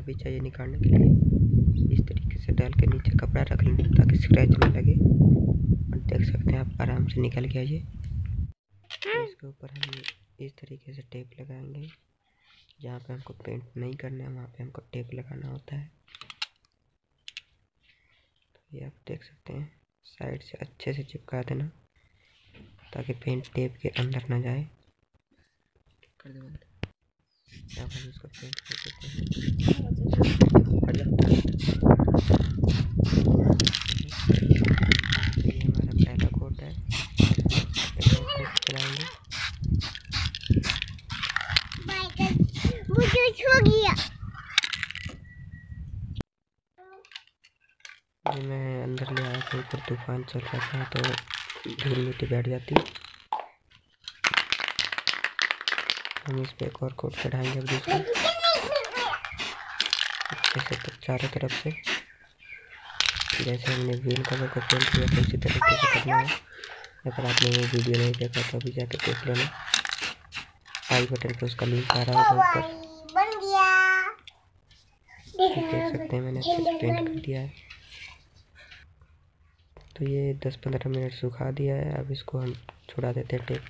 चाहिए निकालने के लिए। इस तरीके से डाल के नीचे कपड़ा रख लेना ताकि स्क्रैच ना लगे। और देख सकते हैं आप आराम से निकल गया ये। इसके ऊपर हम इस तरीके से टेप लगाएँगे। जहाँ पे हमको पेंट नहीं करना है, वहाँ पे हमको टेप लगाना होता है। तो ये आप देख सकते हैं, साइड से अच्छे से चिपका देना, ताकि पेंट टेप के अंदर ना जाए। कर दे अब हम इसको पेंट कर देते हैं ये हमारा पहला कोट है पहला कोट चलाएँगे मुझे छू गया ये मैं अंदर ले आया था ऊपर तूफ़ान चल रहा था तो धूल मिट्टी बैठ जाती। हम इस पे एक और कोट चढ़ाएँगे अब दूसरा। अच्छे से तो चारों तरफ़ से। जैसे हमने व्हील कलर को पेंट किया था उसी तरीके से करना है। अगर आपने वो वीडियो नहीं देखा तो अभी जाके देख लेना। आई बटन पे उसका लिंक आ रहा होगा ऊपर। देख सकते हैं मैंने पेंट कर दिया है। तो ये दस पंद्रह मिनट सुखा दिया है। अब इसको हम छुड़ा देते हैं टेप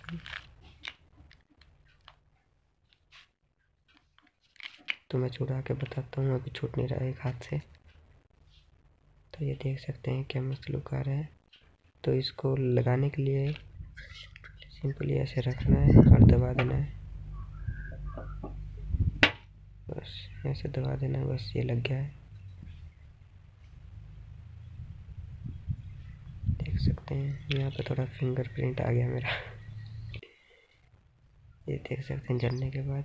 तो मैं छुड़ा के बताता हूँ, अभी छूट नहीं रहा है एक हाथ से। तो ये देख सकते हैं क्या मस्त लुक आ रहा है। तो इसको लगाने के लिए सिंपली ऐसे रखना है और दबा देना है। बस, ऐसे दबा देना है, बस ये लग गया है। सकते हैं। यहाँ पे थोड़ा फिंगरप्रिंट आ गया मेरा। ये देख सकते हैं जलने के बाद।